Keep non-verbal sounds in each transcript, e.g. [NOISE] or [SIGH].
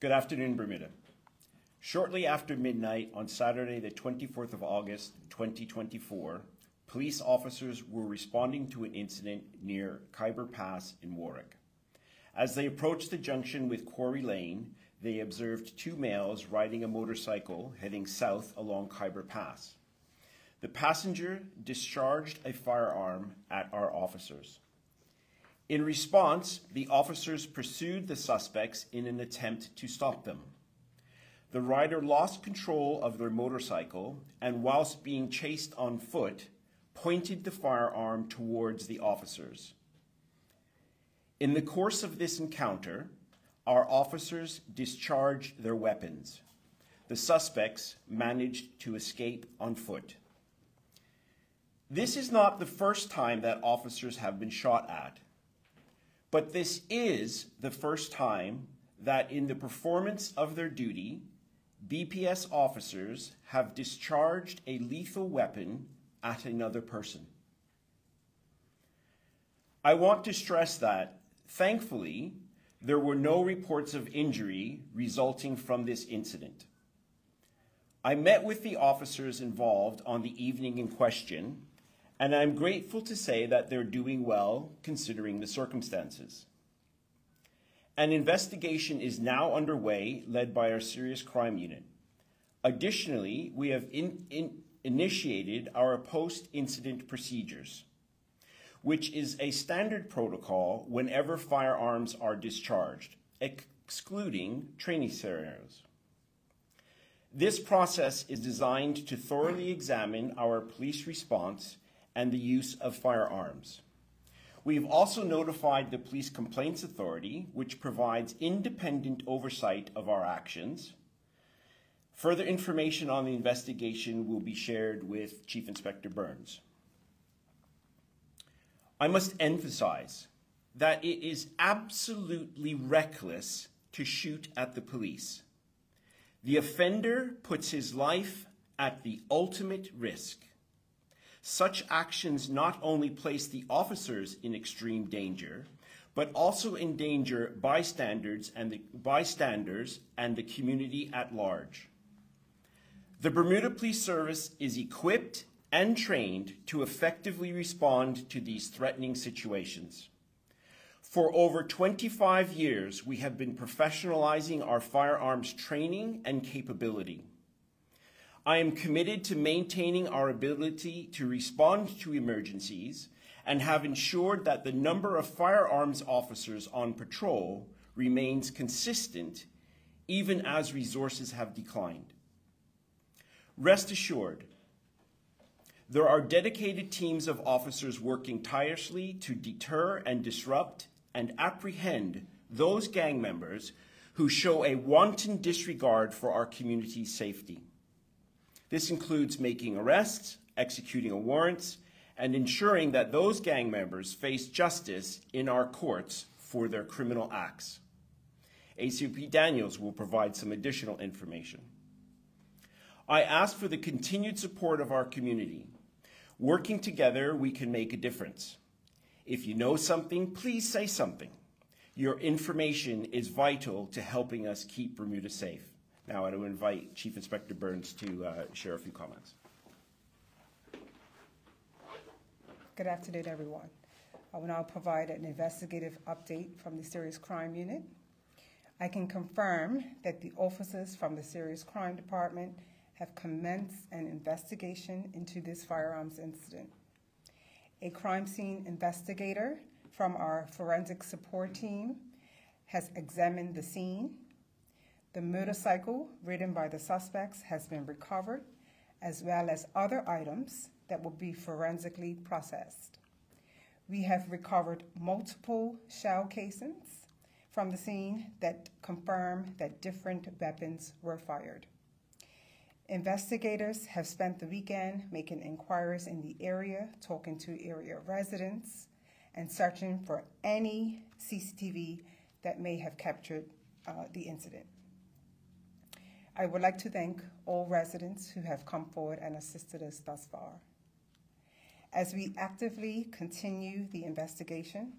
Good afternoon, Bermuda. Shortly after midnight on Saturday, the 24th of August, 2024, police officers were responding to an incident near Khyber Pass in Warwick. As they approached the junction with Quarry Lane, they observed two males riding a motorcycle heading south along Khyber Pass. The passenger discharged a firearm at our officers. In response, the officers pursued the suspects in an attempt to stop them. The rider lost control of their motorcycle and, whilst being chased on foot, pointed the firearm towards the officers. In the course of this encounter, our officers discharged their weapons. The suspects managed to escape on foot. This is not the first time that officers have been shot at, but this is the first time that in the performance of their duty, BPS officers have discharged a lethal weapon at another person. I want to stress that, thankfully, there were no reports of injury resulting from this incident. I met with the officers involved on the evening in question and I'm grateful to say that they're doing well considering the circumstances. An investigation is now underway, led by our Serious Crime Unit. Additionally, we have in, in, initiated our post incident procedures, which is a standard protocol whenever firearms are discharged, excluding training scenarios. This process is designed to thoroughly examine our police response and the use of firearms. We have also notified the Police Complaints Authority, which provides independent oversight of our actions. Further information on the investigation will be shared with Chief Inspector Burns. I must emphasize that it is absolutely reckless to shoot at the police. The offender puts his life at the ultimate risk. Such actions not only place the officers in extreme danger, but also endanger bystanders and the, bystanders and the community at large. The Bermuda Police Service is equipped and trained to effectively respond to these threatening situations. For over 25 years, we have been professionalizing our firearms training and capability. I am committed to maintaining our ability to respond to emergencies and have ensured that the number of firearms officers on patrol remains consistent even as resources have declined. Rest assured, there are dedicated teams of officers working tirelessly to deter and disrupt and apprehend those gang members who show a wanton disregard for our community's safety. This includes making arrests, executing warrants, and ensuring that those gang members face justice in our courts for their criminal acts. ACP Daniels will provide some additional information. I ask for the continued support of our community. Working together, we can make a difference. If you know something, please say something. Your information is vital to helping us keep Bermuda safe. Now I will invite Chief Inspector Burns to uh, share a few comments. Good afternoon, everyone. I will now provide an investigative update from the Serious Crime Unit. I can confirm that the officers from the Serious Crime Department have commenced an investigation into this firearms incident. A crime scene investigator from our forensic support team has examined the scene the motorcycle ridden by the suspects has been recovered, as well as other items that will be forensically processed. We have recovered multiple shell casings from the scene that confirm that different weapons were fired. Investigators have spent the weekend making inquiries in the area, talking to area residents, and searching for any CCTV that may have captured uh, the incident. I would like to thank all residents who have come forward and assisted us thus far. As we actively continue the investigation,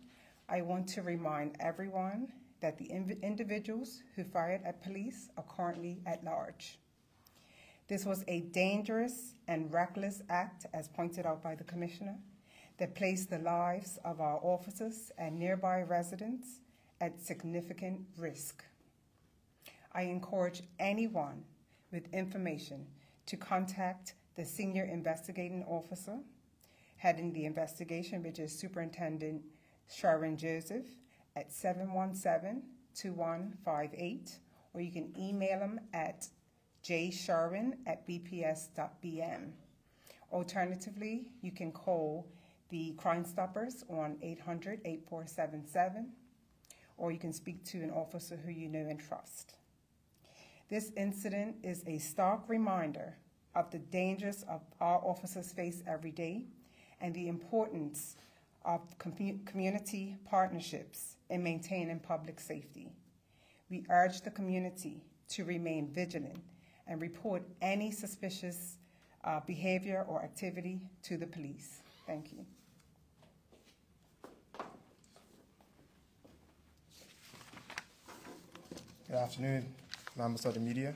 I want to remind everyone that the individuals who fired at police are currently at large. This was a dangerous and reckless act, as pointed out by the Commissioner, that placed the lives of our officers and nearby residents at significant risk. I encourage anyone with information to contact the senior investigating officer heading the investigation, which is Superintendent Sharon Joseph, at 717 2158, or you can email them at jsharon at bps.bm. Alternatively, you can call the Crime Stoppers on 800 8477, or you can speak to an officer who you know and trust. This incident is a stark reminder of the dangers of our officers face every day and the importance of community partnerships in maintaining public safety. We urge the community to remain vigilant and report any suspicious uh, behavior or activity to the police. Thank you. Good afternoon, members of the media.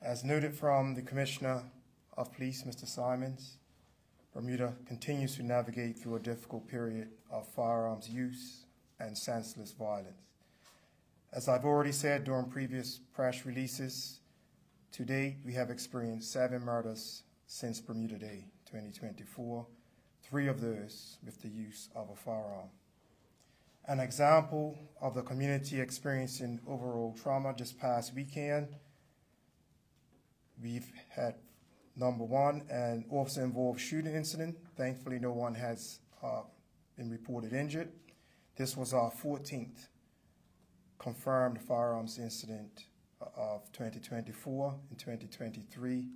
As noted from the Commissioner of Police, Mr. Simons, Bermuda continues to navigate through a difficult period of firearms use and senseless violence. As I've already said during previous press releases, to date we have experienced seven murders since Bermuda Day 2024, three of those with the use of a firearm. An example of the community experiencing overall trauma this past weekend, we've had number one, an officer-involved shooting incident. Thankfully, no one has uh, been reported injured. This was our 14th confirmed firearms incident uh, of 2024. In 2023,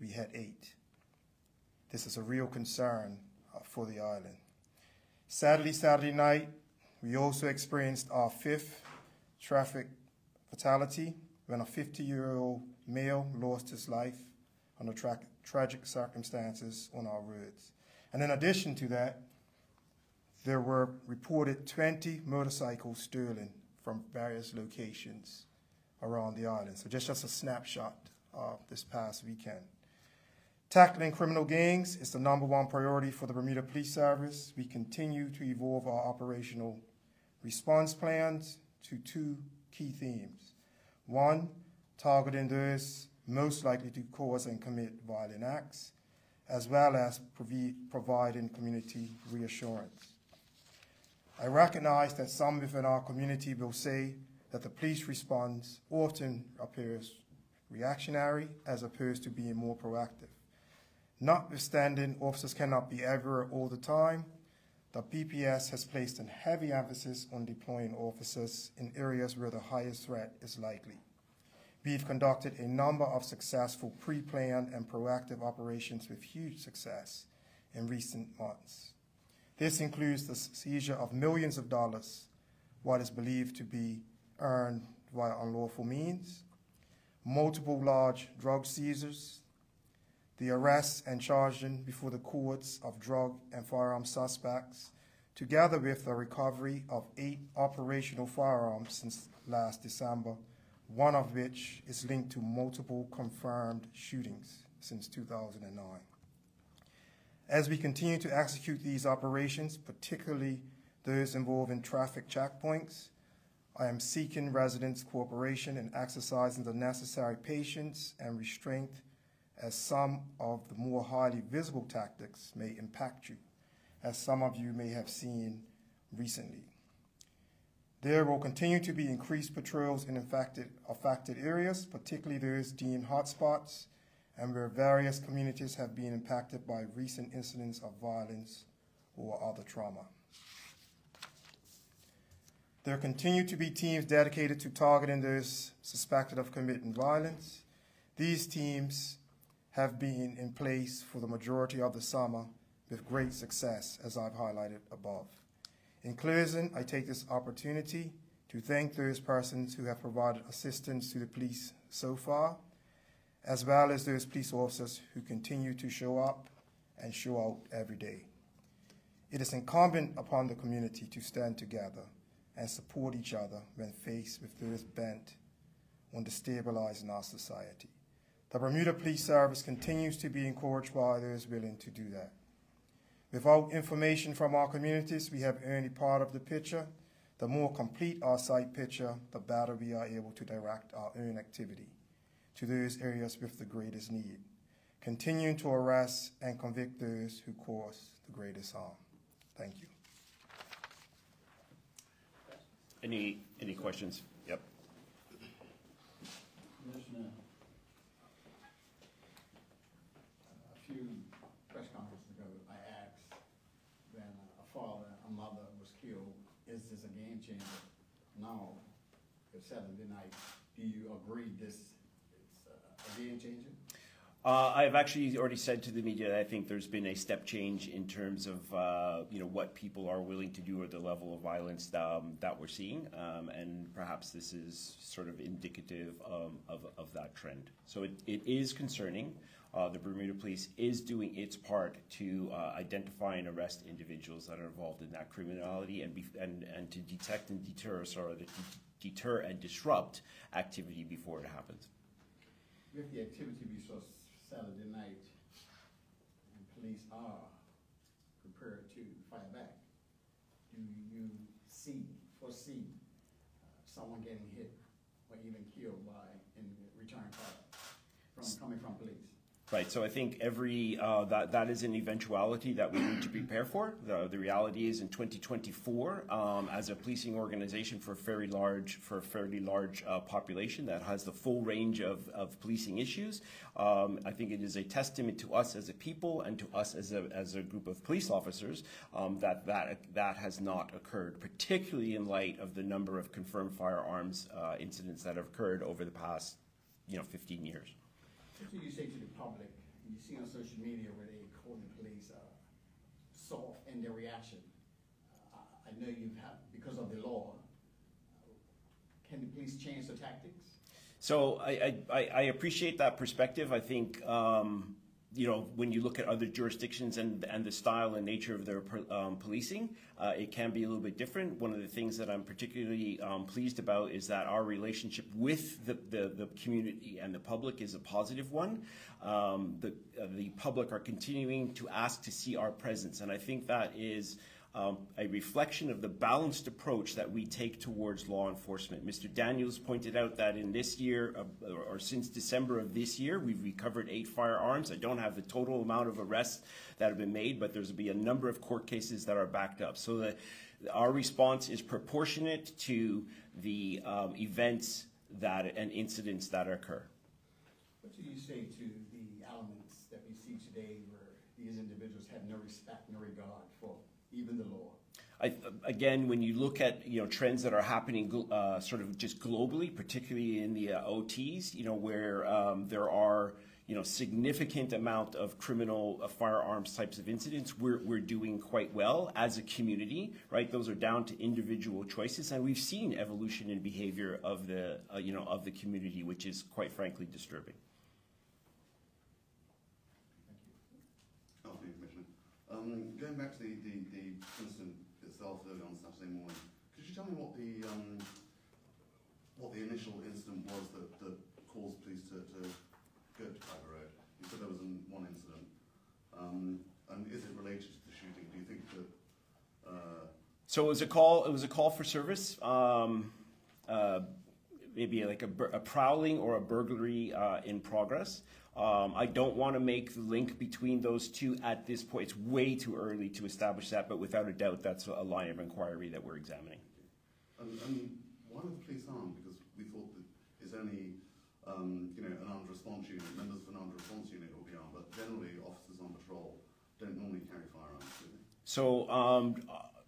we had eight. This is a real concern uh, for the island. Sadly, Saturday night, we also experienced our fifth traffic fatality when a 50-year-old male lost his life under tra tragic circumstances on our roads. And in addition to that, there were reported 20 motorcycles stolen from various locations around the island. So just, just a snapshot of this past weekend. Tackling criminal gangs is the number one priority for the Bermuda Police Service. We continue to evolve our operational response plans to two key themes. One, targeting those most likely to cause and commit violent acts, as well as providing community reassurance. I recognize that some within our community will say that the police response often appears reactionary as opposed to being more proactive. Notwithstanding, officers cannot be everywhere all the time, the BPS has placed a heavy emphasis on deploying officers in areas where the highest threat is likely. We've conducted a number of successful pre-planned and proactive operations with huge success in recent months. This includes the seizure of millions of dollars, what is believed to be earned via unlawful means, multiple large drug seizures, the arrest and charging before the courts of drug and firearm suspects, together with the recovery of eight operational firearms since last December one of which is linked to multiple confirmed shootings since 2009. As we continue to execute these operations, particularly those involving traffic checkpoints, I am seeking residents' cooperation in exercising the necessary patience and restraint as some of the more highly visible tactics may impact you, as some of you may have seen recently. There will continue to be increased patrols in affected, affected areas, particularly those deemed hotspots and where various communities have been impacted by recent incidents of violence or other trauma. There continue to be teams dedicated to targeting those suspected of committing violence. These teams have been in place for the majority of the summer with great success, as I've highlighted above. In closing, I take this opportunity to thank those persons who have provided assistance to the police so far, as well as those police officers who continue to show up and show out every day. It is incumbent upon the community to stand together and support each other when faced with those bent on destabilizing our society. The Bermuda Police Service continues to be encouraged by those willing to do that. Without information from our communities, we have only part of the picture. The more complete our sight picture, the better we are able to direct our own activity to those areas with the greatest need, continuing to arrest and convict those who cause the greatest harm. Thank you. Any, any questions? Yep. Commissioner, a few press conferences ago, I asked when a father, a mother was killed, is this a game changer? Now, it's Saturday night, do you agree this is a game changer? Uh, I've actually already said to the media that I think there's been a step change in terms of uh, you know what people are willing to do or the level of violence um, that we're seeing, um, and perhaps this is sort of indicative um, of, of that trend. So it, it is concerning. Uh, the Bermuda Police is doing its part to uh, identify and arrest individuals that are involved in that criminality and be, and, and to detect and deter sorry, to deter and disrupt activity before it happens. With the activity we saw Saturday night, and police are prepared to fight back, do you see, foresee uh, someone getting hit or even killed by, in return fire from, coming from police? Right. So I think every uh, that that is an eventuality that we need to prepare for. The, the reality is in 2024, um, as a policing organization for a fairly large for a fairly large uh, population that has the full range of, of policing issues, um, I think it is a testament to us as a people and to us as a as a group of police officers um, that that that has not occurred, particularly in light of the number of confirmed firearms uh, incidents that have occurred over the past you know 15 years. What do you say to the public? You see on social media where they call the police uh, soft in their reaction. Uh, I know you've had, because of the law, uh, can the police change their tactics? So I, I, I appreciate that perspective. I think um, you know, when you look at other jurisdictions and, and the style and nature of their um, policing, uh, it can be a little bit different. One of the things that I'm particularly um, pleased about is that our relationship with the, the, the, community and the public is a positive one. Um, the, uh, the public are continuing to ask to see our presence, and I think that is um, a reflection of the balanced approach that we take towards law enforcement. Mr. Daniels pointed out that in this year, uh, or since December of this year, we've recovered eight firearms. I don't have the total amount of arrests that have been made, but there's be a number of court cases that are backed up. So the, our response is proportionate to the um, events that and incidents that occur. What do you say to the elements that we see today where these individuals have no respect, no regard for even the law. I, again, when you look at you know trends that are happening uh, sort of just globally, particularly in the uh, OTs, you know where um, there are you know significant amount of criminal uh, firearms types of incidents, we're we're doing quite well as a community, right? Those are down to individual choices, and we've seen evolution in behavior of the uh, you know of the community, which is quite frankly disturbing. Thank you. Um, going back to the, the, the incident itself early on Saturday morning, could you tell me what the um, what the initial incident was that, that caused police to, to go to Tiger Road? You said there was an, one incident. Um, and is it related to the shooting? Do you think that... Uh, so it was a call. It was a call for service. Um, uh, maybe like a, a, prowling or a burglary uh, in progress. Um, I don't want to make the link between those two at this point. It's way too early to establish that, but without a doubt, that's a line of inquiry that we're examining. And, and why were the police armed? Because we thought that only um, you know, an armed response unit, members of an armed response unit will be armed, but generally officers on patrol don't normally carry firearms, do they? So um,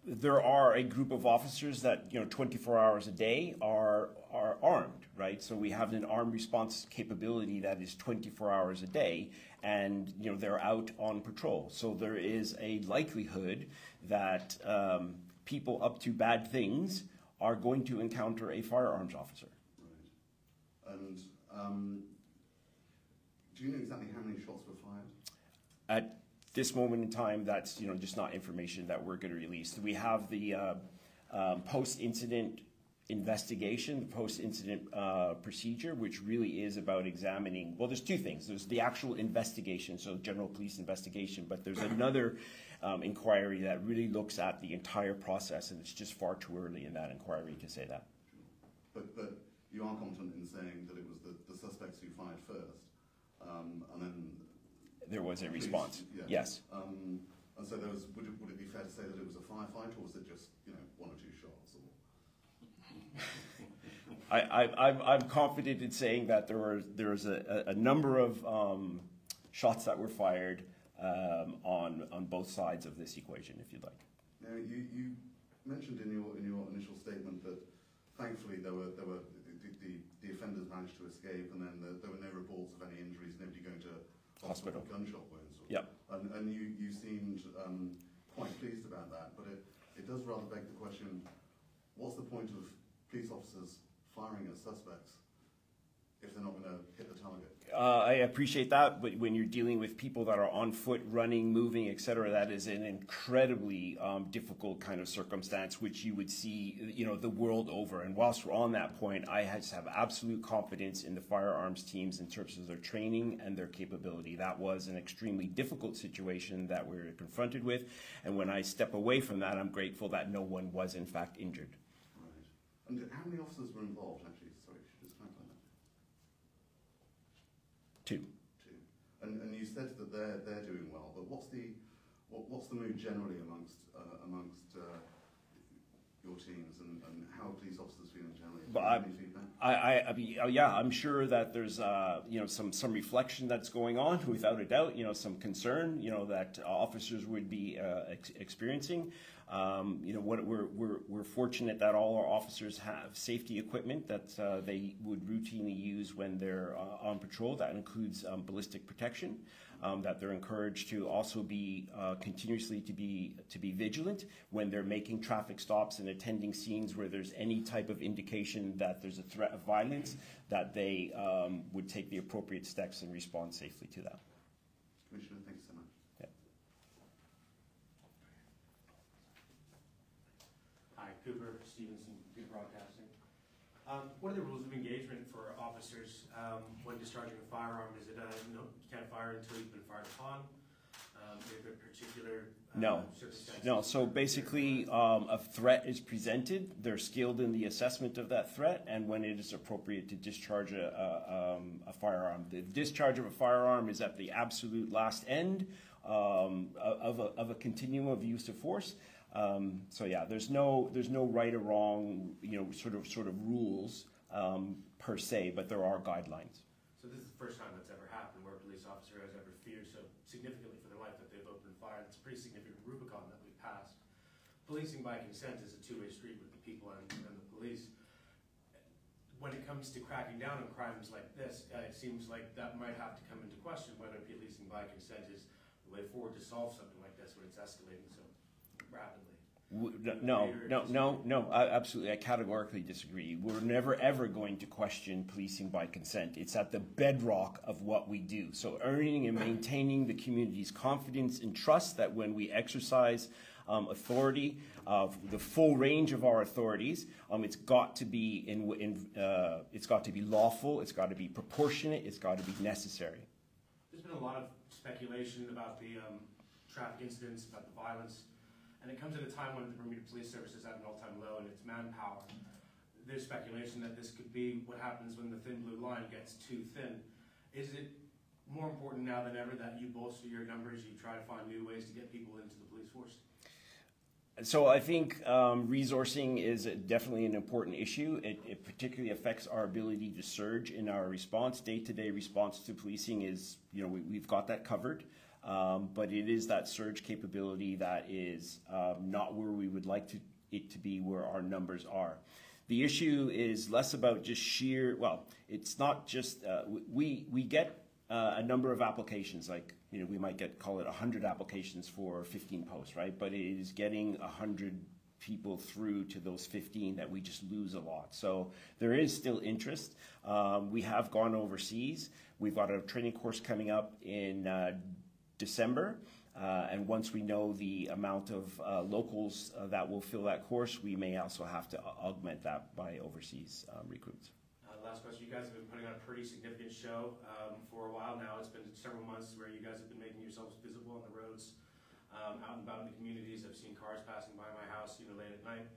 there are a group of officers that you know 24 hours a day are are armed right so we have an armed response capability that is 24 hours a day and you know they're out on patrol so there is a likelihood that um, people up to bad things are going to encounter a firearms officer right and um, do you know exactly how many shots were fired at this moment in time, that's you know just not information that we're going to release. We have the uh, um, post-incident investigation, the post-incident uh, procedure, which really is about examining. Well, there's two things. There's the actual investigation, so general police investigation, but there's another um, inquiry that really looks at the entire process, and it's just far too early in that inquiry to say that. But, but you are confident in saying that it was the, the suspects who fired first, um, and then There was a Police, response. yeah. Yes. Um, and so there was, would it, would it be fair to say that it was a firefight, or was it just, you know, one or two shots? Or? [LAUGHS] I, I, I'm, I'm confident in saying that there were there was a, a a number of um, shots that were fired um, on on both sides of this equation, if you'd like. Now, you, you mentioned in your, in your initial statement that thankfully there were, there were, the, the, the offenders managed to escape, and then there, there were no reports of any injuries, nobody going to hospital, Hospital. gunshot wounds. Or, Yep. And, and you, you seemed um, quite pleased about that, but it, it does rather beg the question, what's the point of police officers firing at suspects if they're not going to hit the target? Uh, I appreciate that, but when you're dealing with people that are on foot, running, moving, etc., that is an incredibly um, difficult kind of circumstance, which you would see, you know, the world over. And whilst we're on that point, I just have absolute confidence in the firearms teams in terms of their training and their capability. That was an extremely difficult situation that we were confronted with, and when I step away from that, I'm grateful that no one was in fact injured. Right. And how many officers were involved, actually? Sorry, should just clarify that. Two. Two. And, and you said that they're, they're doing well, but what's the, what, what's the mood generally amongst, uh, amongst uh, your teams and, and how are police officers feeling generally? But I- have any feedback? I, I, I mean, uh, yeah, I'm sure that there's, uh, you know, some, some reflection that's going on, without a doubt, you know, some concern, you know, that officers would be uh, ex- experiencing. Um, you know, what we're, we're, we're fortunate that all our officers have safety equipment that uh, they would routinely use when they're uh, on patrol. That includes um, ballistic protection. Um, that they're encouraged to also be uh, continuously to be to be vigilant when they're making traffic stops and attending scenes where there's any type of indication that there's a threat of violence, that they um, would take the appropriate steps and respond safely to that. Commissioner, thank you so much. Hi, Cooper Stevenson, Good Broadcasting. Um, what are the rules of engagement for officers um, when discharging a firearm? Is it a, no, you can't fire until you've been fired upon? Um, are there particular uh, No. No, so basically, um, a threat is presented. They're skilled in the assessment of that threat, and when it is appropriate to discharge a, a, um, a firearm. The discharge of a firearm is at the absolute last end um, of, a, of a continuum of use of force. Um, so yeah, there's no there's no right or wrong, you know, sort of sort of rules um, per se, but there are guidelines. So this is the first time that's ever happened where a police officer has ever feared so significantly for their life that they've opened fire. It's a pretty significant Rubicon that we've passed. Policing by consent is a two-way street with the people and, and the police. When it comes to cracking down on crimes like this, uh, it seems like that might have to come into question whether policing by consent is the way forward to solve something like this when it's escalating so rapidly. W- No, no, no, no, I absolutely, I categorically disagree. We're never, ever going to question policing by consent. It's at the bedrock of what we do. So earning and maintaining the community's confidence and trust that when we exercise um, authority, uh, the full range of our authorities, um, it's got to be in, in uh, it's got to be lawful, it's got to be proportionate, it's got to be necessary. There's been a lot of speculation about the um, traffic incidents, about the violence, and it comes at a time when the Bermuda Police Service is at an all-time low in its manpower. There's speculation that this could be what happens when the thin blue line gets too thin. Is it more important now than ever that you bolster your numbers, you try to find new ways to get people into the police force? So I think um, resourcing is definitely an important issue. It, it particularly affects our ability to surge in our response. Day-to-day response to policing is, you know, we, we've got that covered. Um, but it is that surge capability that is um, not where we would like to, it to be, where our numbers are. The issue is less about just sheer. Well, it's not just uh, we we get uh, a number of applications. Like you know, we might get call it hundred applications for 15 posts, right? But it is getting hundred people through to those 15 that we just lose a lot. So there is still interest. Um, we have gone overseas. We've got a training course coming up in uh, December. Uh, and once we know the amount of uh, locals uh, that will fill that course, we may also have to augment that by overseas um, recruits. Uh, last question, you guys have been putting on a pretty significant show, um, for a while now. It's been several months where you guys have been making yourselves visible on the roads, um, out and about in the communities. I've seen cars passing by my house, you know, late at night.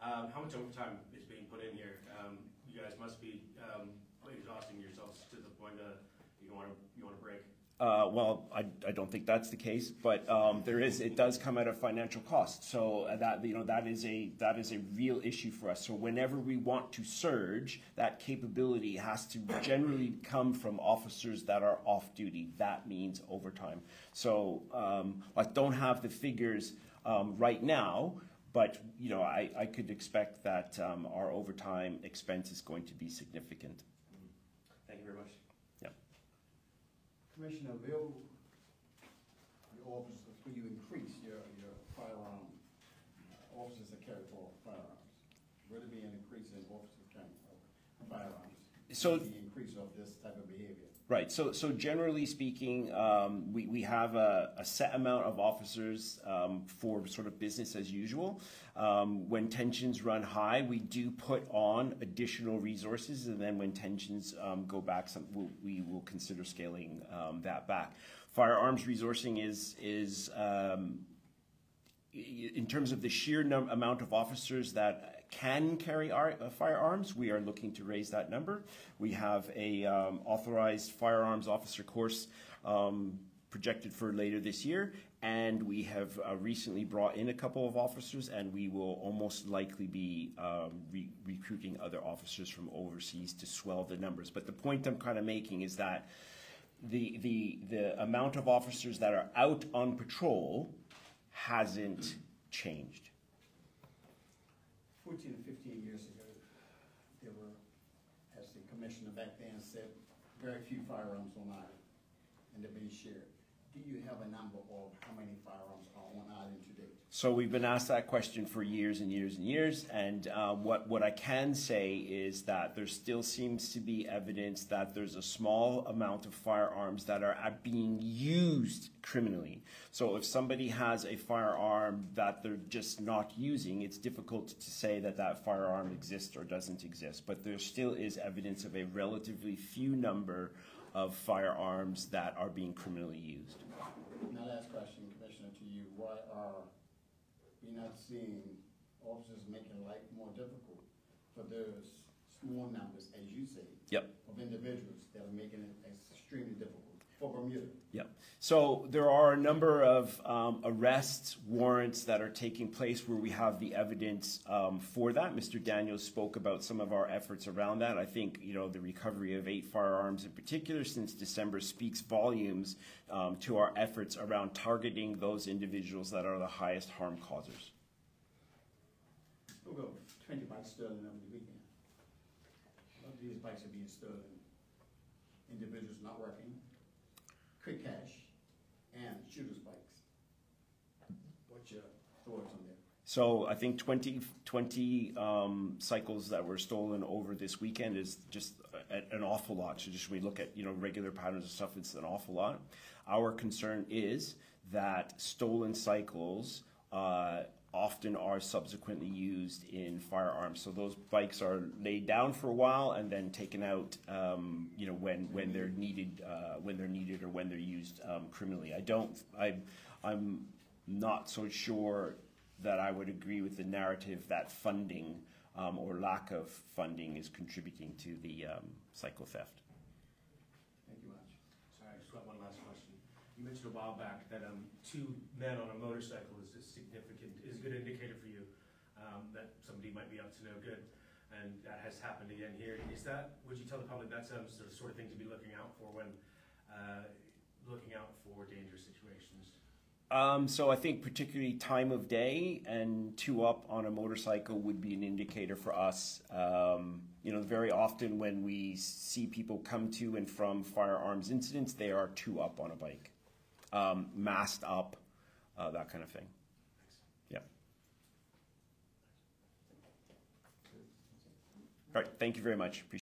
Um, how much overtime is being put in here? Um, you guys must be, um, exhausting yourselves to the point that you wanna, you wanna break. Uh, well, I, I don't think that's the case, but um, there is it does come at a financial cost. So uh, that you know that is a that is a real issue for us. So whenever we want to surge, that capability has to generally come from officers that are off duty. That means overtime. So um, I don't have the figures um, right now, but you know I, I could expect that um, our overtime expense is going to be significant. Thank you very much. Commissioner Bill, your officers, will you increase your, your firearm, uh, officers that carry for firearms? Will there be an increase in officers carrying firearms? So- The increase of this type of behavior? Right. So, so generally speaking, um, we, we have a, a set amount of officers um, for sort of business as usual. Um, when tensions run high, we do put on additional resources, and then when tensions um, go back, some, we'll, we will consider scaling um, that back. Firearms resourcing is is um, in terms of the sheer amount of officers that can carry uh, firearms, we are looking to raise that number. We have a um, authorized firearms officer course um, projected for later this year, and we have uh, recently brought in a couple of officers, and we will almost likely be um, re- recruiting other officers from overseas to swell the numbers. But the point I'm kind of making is that the the the amount of officers that are out on patrol hasn't changed. Fourteen or fifteen years ago, there were, as the commissioner back then said, very few firearms on island, and they're being shared. Do you have a number of how many firearms are on island? So we've been asked that question for years and years and years, and uh, what what I can say is that there still seems to be evidence that there's a small amount of firearms that are being used criminally. So if somebody has a firearm that they're just not using, it's difficult to say that that firearm exists or doesn't exist. But there still is evidence of a relatively few number of firearms that are being criminally used. Now, last question, Commissioner, to you, why are we not seeing officers making life more difficult for those small numbers, as you say, Yep. of individuals that are making it extremely difficult for Bermuda? Yep. So there are a number of um, arrests, warrants that are taking place where we have the evidence um, for that. Mr. Daniels spoke about some of our efforts around that. I think you know the recovery of eight firearms in particular since December speaks volumes um, to our efforts around targeting those individuals that are the highest harm causers. Spoke of twenty bikes stolen over the weekend. A lot of these bikes are being stolen. Individuals not working, quick cash, and shooters' bikes. What's your thoughts on that? So I think 20, 20 um, cycles that were stolen over this weekend is just a, an awful lot. So just when we look at you know regular patterns of stuff, it's an awful lot. Our concern is that stolen cycles uh, often are subsequently used in firearms. So those bikes are laid down for a while and then taken out. Um, you know when when they're needed uh, when they're needed or when they're used um, criminally. I don't. I I'm not so sure that I would agree with the narrative that funding um, or lack of funding is contributing to the um, cycle theft. Thank you much. Sorry, I just got one last question. You mentioned a while back that um, two men on a motorcycle is a significant, is a good indicator for you um, that somebody might be up to no good, and that has happened again here. Is that, would you tell the public that's um, the sort of thing to be looking out for when uh, looking out for dangerous situations? Um, so I think particularly time of day and two up on a motorcycle would be an indicator for us. Um, you know, very often when we see people come to and from firearms incidents, they are two up on a bike, um, masked up, uh, that kind of thing. Yeah. All right. Thank you very much. Appreciate